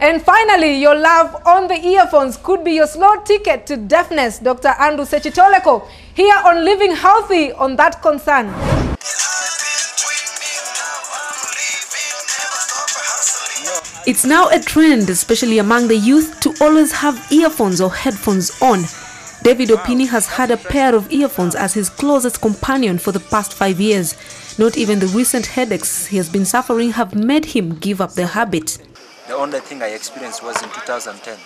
And finally, your love on the earphones could be your slow ticket to deafness. Dr. Andrew Sechitoleko here on Living Healthy on that concern. It's now a trend, especially among the youth, to always have earphones or headphones on. David Opini has had a pair of earphones as his closest companion for the past five years. Not even the recent headaches he has been suffering have made him give up the habit. The only thing I experienced was in 2010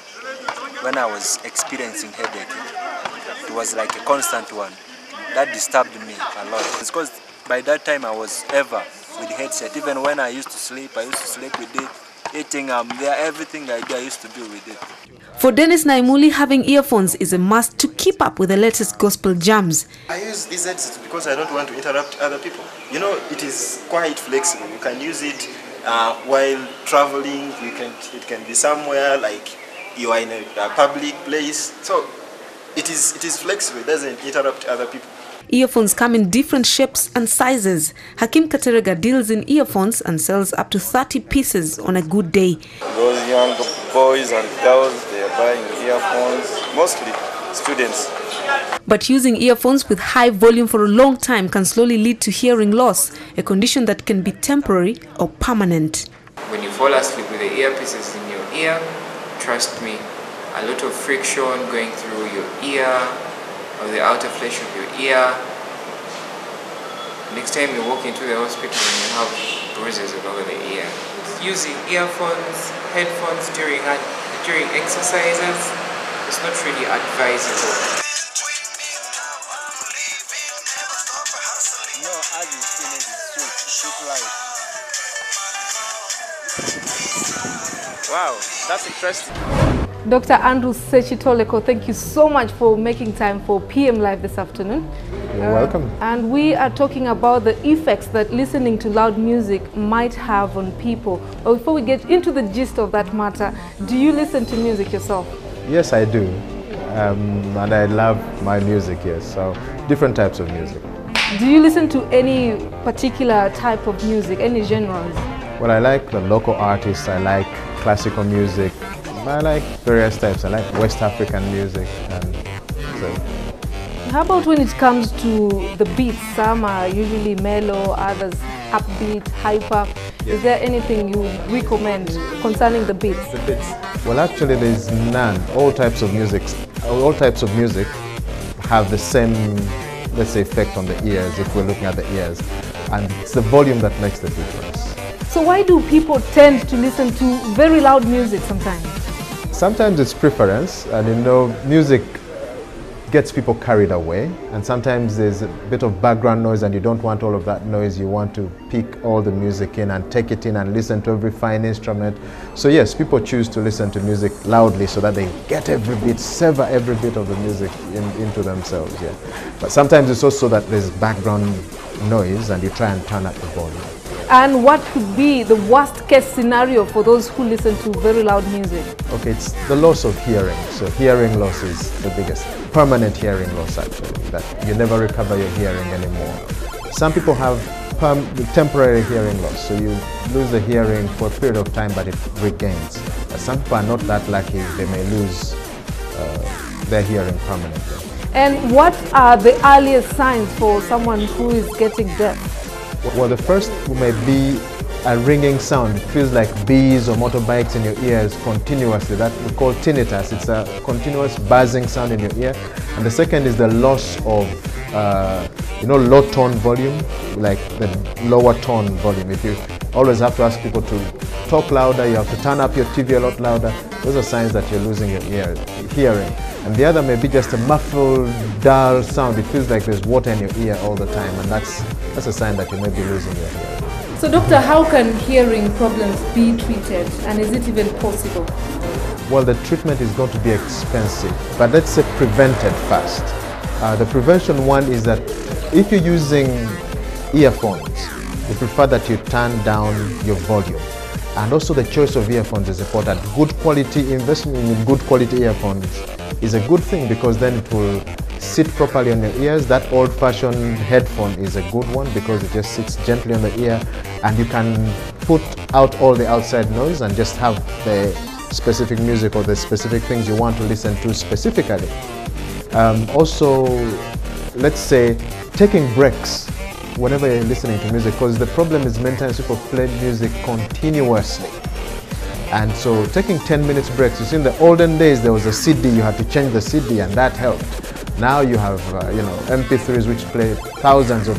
when I was experiencing headache. It was like a constant one. That disturbed me a lot. It's because by that time I was ever with headset. Even when I used to sleep, I used to sleep with it. Eating, um, there, everything I do, I used to do with it. For Dennis Naimuli, having earphones is a must to keep up with the latest gospel jams. I use these headsets because I don't want to interrupt other people. You know, it is quite flexible. You can use it uh, while traveling. You can, it can be somewhere like you are in a, a public place. So it is, it is flexible. It doesn't interrupt other people. Earphones come in different shapes and sizes. Hakim Katerega deals in earphones and sells up to 30 pieces on a good day. Those young boys and girls, they are buying earphones, mostly students. But using earphones with high volume for a long time can slowly lead to hearing loss, a condition that can be temporary or permanent. When you fall asleep with the earpieces in your ear, trust me, a lot of friction going through your ear or the outer flesh of your ear. Next time you walk into the hospital and you have bruises all over the ear. Using earphones, headphones during, during exercises is not really advisable. No, as you see it, it's sweet, sweet life. Wow, that's interesting. Dr. Andrew Sechitoleko, thank you so much for making time for PM Live this afternoon. You're uh, welcome. And we are talking about the effects that listening to loud music might have on people. But before we get into the gist of that matter, do you listen to music yourself? Yes, I do. Um, and I love my music, yes. So, different types of music. Do you listen to any particular type of music, any genres? Well, I like the local artists, I like classical music, I like various types. I like West African music. And so. How about when it comes to the beats? Some are usually mellow, others upbeat, hyper. Is there anything you recommend concerning the beats? The beats. Well, actually, there is none. All types of music, all types of music, have the same, let's say, effect on the ears. If we're looking at the ears, and it's the volume that makes the difference. So why do people tend to listen to very loud music sometimes? Sometimes it's preference, and you know, music gets people carried away, and sometimes there's a bit of background noise, and you don't want all of that noise. You want to pick all the music in and take it in and listen to every fine instrument. So yes, people choose to listen to music loudly so that they get every bit, sever every bit of the music in, into themselves. Yeah, but sometimes it's also that there's background noise, and you try and turn up the volume. And what could be the worst case scenario for those who listen to very loud music? Okay, it's the loss of hearing. So hearing loss is the biggest. Permanent hearing loss actually, that you never recover your hearing anymore. Some people have temporary hearing loss, so you lose the hearing for a period of time but it regains. But some people are not that lucky, they may lose uh, their hearing permanently. And what are the earliest signs for someone who is getting deaf? Well, the first may be a ringing sound. It feels like bees or motorbikes in your ears continuously. That we call tinnitus. It's a continuous buzzing sound in your ear. And the second is the loss of, uh, you know, low tone volume, like the lower tone volume. If you always have to ask people to talk louder, you have to turn up your TV a lot louder. Those are signs that you're losing your ear, hearing. And the other may be just a muffled, dull sound. It feels like there's water in your ear all the time, and that's, that's a sign that you may be losing your hearing. So doctor, how can hearing problems be treated, and is it even possible? Well, the treatment is going to be expensive, but let's say prevented first. Uh, the prevention one is that if you're using earphones, we prefer that you turn down your volume. And also the choice of earphones is important. Good quality, investment in good quality earphones is a good thing because then it will sit properly on your ears. That old-fashioned headphone is a good one because it just sits gently on the ear and you can put out all the outside noise and just have the specific music or the specific things you want to listen to specifically. Um, also, let's say taking breaks whenever you're listening to music because the problem is many times people play music continuously. And so taking 10 minutes breaks, you see in the olden days there was a CD, you had to change the CD and that helped. Now you have, uh, you know, MP3s which play thousands of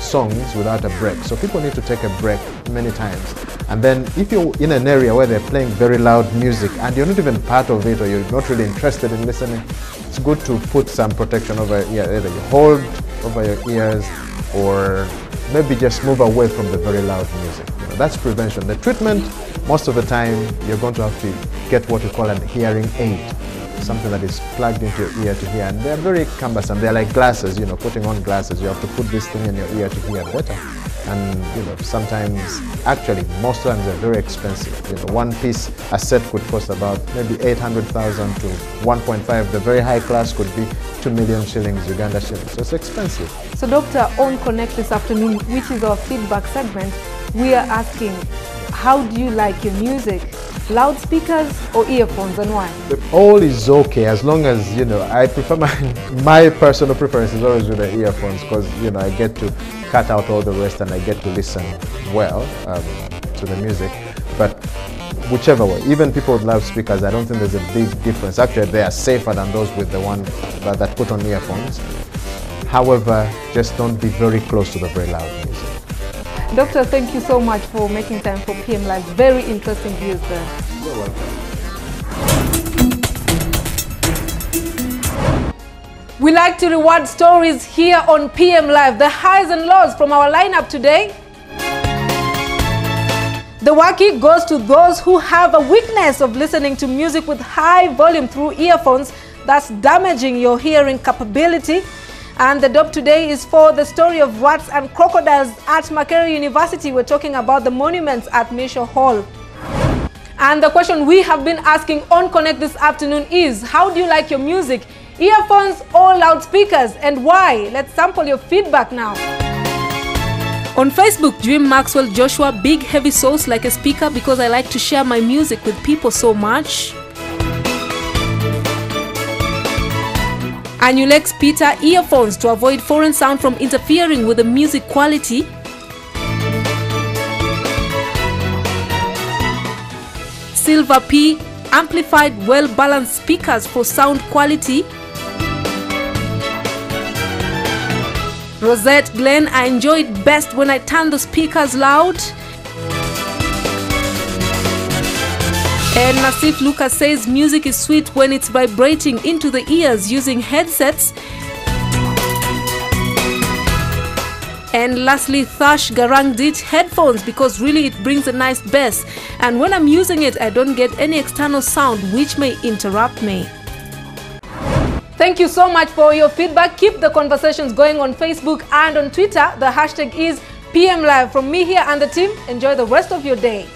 songs without a break. So people need to take a break many times. And then if you're in an area where they're playing very loud music and you're not even part of it or you're not really interested in listening, it's good to put some protection over your ear. Either you hold over your ears or maybe just move away from the very loud music. You know, that's prevention. The treatment, most of the time, you're going to have to get what we call an hearing aid something that is plugged into your ear to hear and they're very cumbersome. They're like glasses you know putting on glasses. You have to put this thing in your ear to hear better. And you know sometimes actually most times they're very expensive. You know one piece a set could cost about maybe 800,000 to 1.5 the very high class could be 2 million shillings Uganda shillings. So it's expensive. So, Doctor, on Connect this afternoon, which is our feedback segment, we are asking, how do you like your music? Loudspeakers or earphones, and why? all is okay as long as you know i prefer my my personal preference is always with the earphones because you know i get to cut out all the rest and i get to listen well um, to the music. But whichever way even people with loudspeakers i don't think there's a big difference. Actually they are safer than those with the one that, that put on earphones. However just don't be very close to the very loud music Doctor, thank you so much for making time for PM Live. Very interesting views there. you're welcome We like to reward stories here on PM Live. The highs and lows from our lineup today. The Waki goes to those who have a weakness of listening to music with high volume through earphones, thus damaging your hearing capability. And the dope today is for the story of rats and crocodiles at Makerere University. We're talking about the monuments at Mitchell Hall. And the question we have been asking on Connect this afternoon is How do you like your music? Earphones or loudspeakers? And why? Let's sample your feedback now. On Facebook, Dream Maxwell Joshua, big heavy souls like a speaker because I like to share my music with people so much. Anulex Peter, earphones to avoid foreign sound from interfering with the music quality. Silver P, amplified, well balanced speakers for sound quality. Rosette Glenn, I enjoy it best when I turn the speakers loud. And Nasif Lucas says music is sweet when it's vibrating into the ears using headsets. And lastly, Thash Garang did headphones because really it brings a nice bass. And when I'm using it, I don't get any external sound which may interrupt me. Thank you so much for your feedback. Keep the conversations going on Facebook and on Twitter. The hashtag is PM Live. From me here and the team, enjoy the rest of your day.